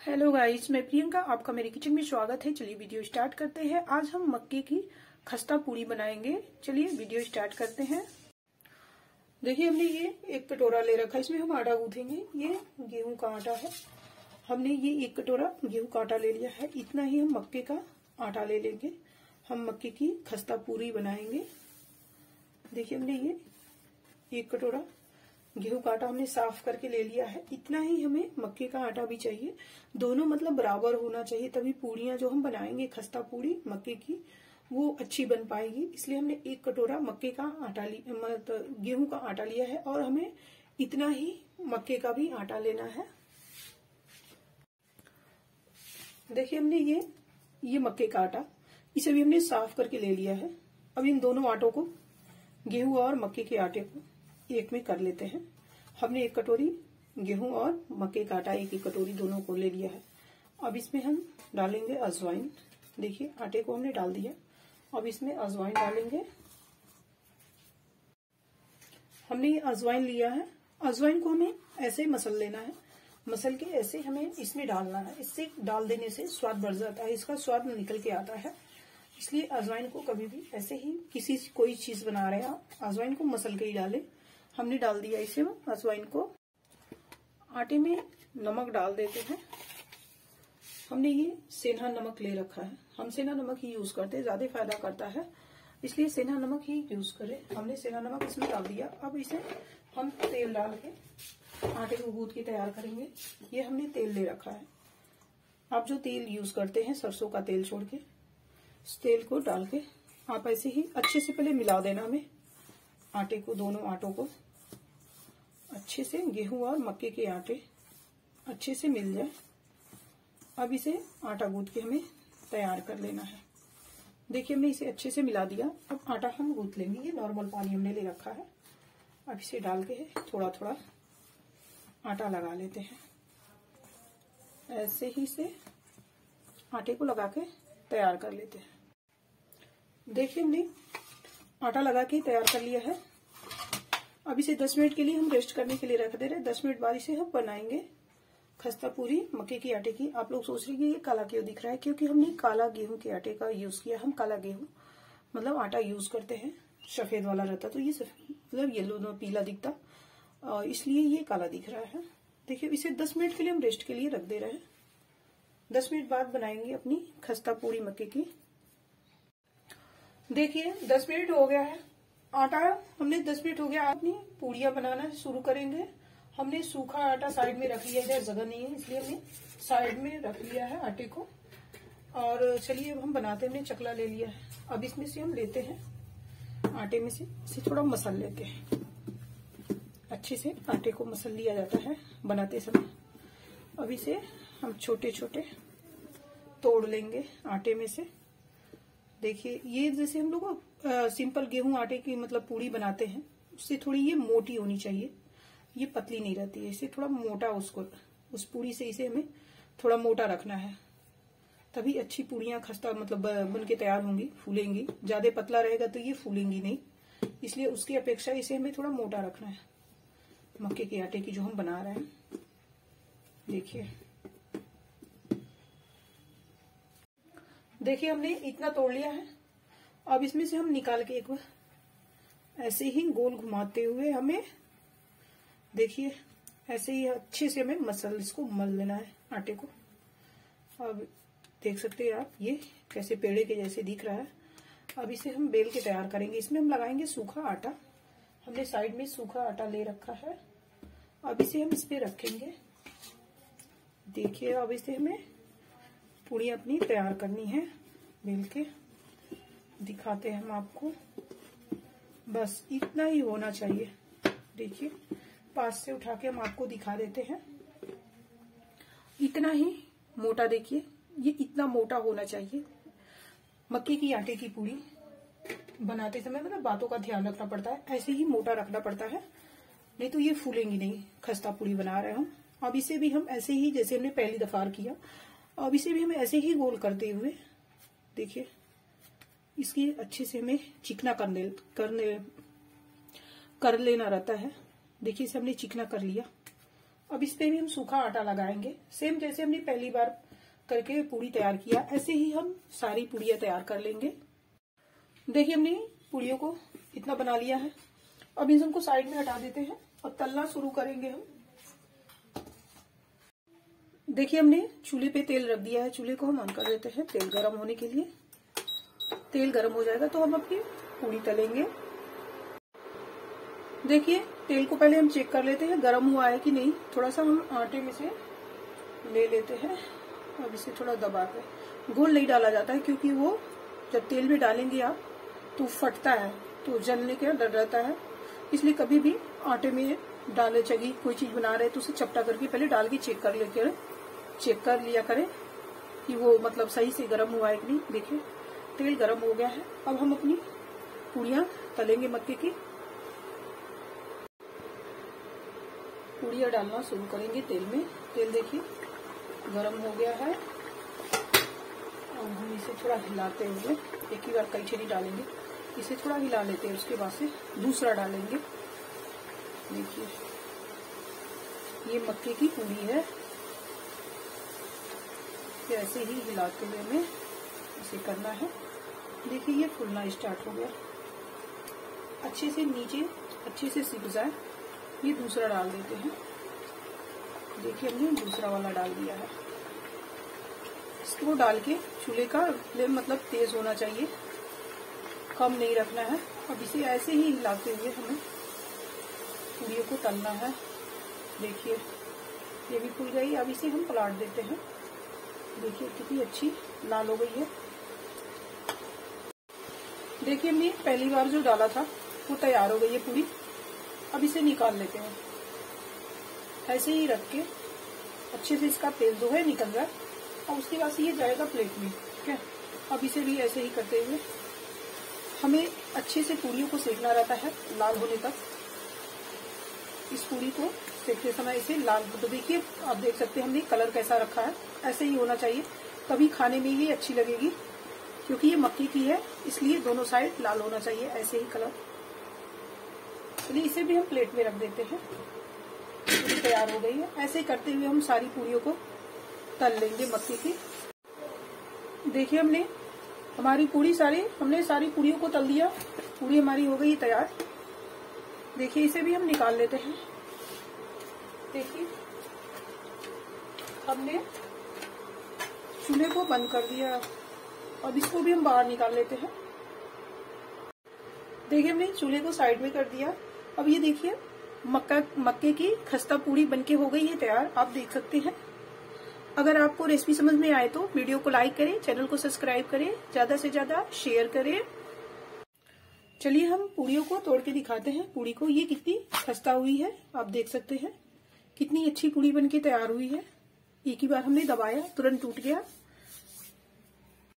Hello guys, मैं प्रियंका, आपका मेरे किचन में स्वागत है। चलिए वीडियो स्टार्ट करते हैं। आज हम मक्के की खस्ता पूरी बनाएँगे। चलिए वीडियो स्टार्ट करते हैं। देखिए, हमने ये एक कटोरा ले रखा है। इसमें हम आटा गूंथेंगे। ये गेहूँ का आटा है। हमने ये एक कटोरा गेहूँ का आटा ले लिया है। इतना ही हम मक्के का आटा ले लेंगे। हम मक्के की खस्ता पूरी बनाएँगे। देखिए, हमने ये एक कटोरा गेहूँ का आटा हमने साफ़ करके ले लिया है। इतना ही हमें मक्के का आटा भी चाहिए। दोनों मतलब बराबर होना चाहिए, तभी पूड़ियाँ जो हम बनाएँगे, खस्ता पूड़ी मक्के की, वो अच्छी बन पाएगी। इसलिए हमने एक कटोरा मक्के का आटा लिया मतलब गेहूँ का आटा लिया है और हमें इतना ही मक्के का भी आटा लेना है। देखिए हमने ये ये मक्के का आटा, इसे भी हमने साफ़ करके ले लिया है। अब इन दोनों आटों को, गेहूँ और मक्के के आटे को एक में कर लेते हैं। हमने एक कटोरी गेहूँ और मक्के का आटा एक एक कटोरी दोनों को ले लिया है। अब इसमें हम डालेंगे अजवाइन। देखिए, आटे को हमने डाल दिया। अब इसमें अजवाइन डालेंगे। हमने ये अजवाइन लिया है। अजवाइन को हमें ऐसे मसल लेना है। मसल के ऐसे हमें इसमें डालना है। इससे डाल देने से स्वाद बढ़ जाता है। इसका स्वाद निकल के आता है। इसलिए अजवाइन को कभी भी ऐसे ही किसी कोई चीज़ बना रहे हैं आप। अजवाइन को मसल के ही डालें। हमने डाल दिया इसे अजवाइन को। आटे में नमक डाल देते हैं। हमने ये सेना नमक ले रखा है। हम सेना नमक ही यूज़ करते हैं, ज़्यादा फ़ायदा करता है। इसलिए सेना नमक ही यूज़ करें। हमने सेना नमक इसमें डाल दिया। अब इसे हम तेल डाल के आटे को गूद के तैयार करेंगे। ये हमने तेल ले रखा है। आप जो तेल यूज़ करते हैं, सरसों का तेल छोड़ के तेल को डाल के आप ऐसे ही अच्छे से पहले मिला देना हमें। आटे को, दोनों आटों को। अच्छे से गेहूँ और मक्के के आटे अच्छे से मिल जाए। अब इसे आटा गूंथ के हमें तैयार कर लेना है। देखिए, हमने इसे अच्छे से मिला दिया। अब आटा हम गूंथ लेंगे। ये नॉर्मल पानी हमने ले रखा है। अब इसे डाल के थोड़ा थोड़ा आटा लगा लेते हैं। ऐसे ही से आटे को लगा के तैयार कर लेते हैं। देखिए, हमने आटा लगा के तैयार कर लिया है। अब इसे 10 मिनट के लिए हम रेस्ट करने के लिए रख दे रहे हैं। 10 मिनट बाद इसे हम बनाएँगे खस्ता पूरी, मक्के की आटे की। आप लोग सोच रहे हैं कि ये काला क्यों दिख रहा है? क्योंकि हमने काला गेहूँ के आटे का यूज़ किया। हम काला गेहूँ मतलब आटा यूज़ करते हैं, सफ़ेद वाला रहता तो ये मतलब येलो पीला दिखता। इसलिए ये काला दिख रहा है। देखिए, इसे 10 मिनट के लिए हम रेस्ट के लिए रख दे रहे हैं। 10 मिनट बाद बनाएँगे अपनी खस्ता पूरी मक्के की। देखिए 10 मिनट हो गया है। आटा हमने 10 मिनट हो गया, अपनी पूड़िया बनाना शुरू करेंगे। हमने सूखा आटा साइड में रख लिया इधर जगह नहीं है, इसलिए हमने साइड में रख लिया है आटे को। और चलिए अब हम बनाते हमने चकला ले लिया है। अब इसमें से हम लेते हैं आटे में से, इसे थोड़ा मसल लेते हैं। अच्छे से आटे को मसल लिया जाता है बनाते समय। अब इसे हम छोटे छोटे तोड़ लेंगे आटे में से। देखिए, ये जैसे हम लोग सिंपल गेहूँ आटे की मतलब पूड़ी बनाते हैं। उससे थोड़ी ये मोटी होनी चाहिए। ये पतली नहीं रहती है। इसे थोड़ा मोटा उसको, उस पूड़ी से इसे हमें थोड़ा मोटा रखना है। तभी अच्छी पूड़ियाँ खस्ता मतलब बन के तैयार होंगी, फूलेंगी। ज़्यादा पतला रहेगा तो ये फूलेंगी नहीं। इसलिए उसकी अपेक्षा इसे हमें थोड़ा मोटा रखना है। मक्के के आटे की जो हम बना रहे हैं। देखिए। देखिए हमने इतना तोड़ लिया है। अब इसमें से हम निकाल के एक बार ऐसे ही गोल घुमाते हुए हमें, देखिए, ऐसे ही अच्छे से हमें मसल, इसको मल लेना है आटे को। अब देख सकते हैं आप, ये कैसे पेड़े के जैसे दिख रहा है। अब इसे हम बेल के तैयार करेंगे। इसमें हम लगाएँगे सूखा आटा। हमने साइड में सूखा आटा ले रखा है। अब इसे हम इस पे रखेंगे। देखिए, अब इसे हमें पूड़ी अपनी तैयार करनी है बेल के। दिखाते हैं हम आपको। बस इतना ही होना चाहिए। देखिए, पास से उठा के हम आपको दिखा देते हैं। इतना ही मोटा देखिए, ये इतना मोटा होना चाहिए। मक्के की आटे की पूड़ी बनाते समय मतलब बातों का ध्यान रखना पड़ता है। ऐसे ही मोटा रखना पड़ता है। नहीं तो ये फूलेंगी नहीं, खस्ता पूड़ी बना रहे हम। अब इसे भी हम ऐसे ही, जैसे हमने पहली दफार किया, अब इसे भी हम ऐसे ही गोल करते हुए देखिए इसकी अच्छे से हमें चिकना करने करने, कर लेना रहता है। देखिए, इसे हमने चिकना कर लिया। अब इस पे भी हम सूखा आटा लगाएँगे। सेम जैसे हमने पहली बार करके पूड़ी तैयार किया, ऐसे ही हम सारी पूड़ियाँ तैयार कर लेंगे। देखिए, हमने पूड़ियों को इतना बना लिया है। अब इन सबको साइड में हटा देते हैं और तलना शुरू करेंगे हम। देखिए, हमने चूल्हे पे तेल रख दिया है। चूल्हे को हम ऑन कर देते हैं तेल गर्म होने के लिए। तेल गर्म हो जाएगा तो हम अपनी पूड़ी तलेंगे। देखिए, तेल को पहले हम चेक कर लेते हैं, गर्म हुआ है कि नहीं। थोड़ा सा हम आटे में से ले लेते हैं। अब इसे थोड़ा दबा कर गोल नहीं डाला जाता है क्योंकि वो जब तेल में डालेंगे आप तो फटता है तो जलने का डर रहता है। इसलिए कभी भी आटे में डाले चगी, कोई चीज़ बना रहे तो उसे चपटा करके पहले डाल के चेक कर लेकर चेक कर लिया करें कि वो मतलब सही से गर्म हुआ है कि नहीं। देखिए। तेल गर्म हो गया है। अब हम अपनी पूड़ियाँ तलेंगे मक्के की। पूड़ियाँ डालना शुरू करेंगे तेल में। तेल देखिए, गरम हो गया है। और हम इसे थोड़ा हिलाते हुए एक ही बार कई छेरी डालेंगे। इसे थोड़ा हिला लेते हैं, उसके बाद से दूसरा डालेंगे। देखिए, ये मक्के की पूड़ी है। ऐसे ही हिलाते हुए हमें इसे करना है। देखिए, ये फूलना स्टार्ट हो गया। अच्छे से नीचे, अच्छे से सिक जाए। ये दूसरा डाल देते हैं। देखिए, हमने दूसरा वाला डाल दिया है। इसको डाल के चूल्हे का फ्लेम मतलब तेज होना चाहिए। कम नहीं रखना है। अब इसे ऐसे ही हिलाते हुए हमें पूड़ियों को तलना है। देखिए, ये भी फूल गई। अब इसे हम पलाट देते हैं। देखिए, कितनी अच्छी लाल हो गई है। देखिए हमने पहली बार जो डाला था, वो तैयार हो गई है पूरी। अब इसे निकाल लेते हैं। ऐसे ही रख के अच्छे से इसका तेल जो है निकल जाए और उसके बाद से ये जाएगा प्लेट में, ठीक है? अब इसे भी ऐसे ही करते हुए हमें अच्छे से पूड़ियों को सेकना रहता है, लाल होने तक। इस पूड़ी को सेकते समय इसे लाल तो देखिए, आप देख सकते हैं हमने कलर कैसा रखा है। ऐसे ही होना चाहिए। तभी खाने में ये अच्छी लगेगी। क्योंकि ये मक्की की है, इसलिए दोनों साइड लाल होना चाहिए, ऐसे ही कलर चलिए, इसे भी हम प्लेट में रख देते हैं। तैयार हो गई है। ऐसे ही करते हुए हम सारी पूड़ियों को तल लेंगे मक्की की। देखिए हमने, हमारी पूरी सारी, हमने सारी पूड़ियों को तल दिया। पूरी हमारी हो गई तैयार। देखिए, इसे भी हम निकाल लेते हैं। देखिए, हमने चूल्हे को बंद कर दिया। अब इसको भी हम बाहर निकाल लेते हैं। देखिए, हमने चूल्हे को साइड में कर दिया। अब ये देखिए, मक्का, मक्के की खस्ता पूरी बनके हो गई है तैयार। आप देख सकते हैं। अगर आपको रेसिपी समझ में आए तो वीडियो को लाइक करें, चैनल को सब्सक्राइब करें, ज़्यादा से ज़्यादा शेयर करें। चलिए, हम पूड़ियों को तोड़ के दिखाते हैं। पूड़ी को ये कितनी खस्ता हुई है, आप देख सकते हैं। कितनी अच्छी पूड़ी बनके तैयार हुई है। एक ही बार हमने दबाया, तुरंत टूट गया।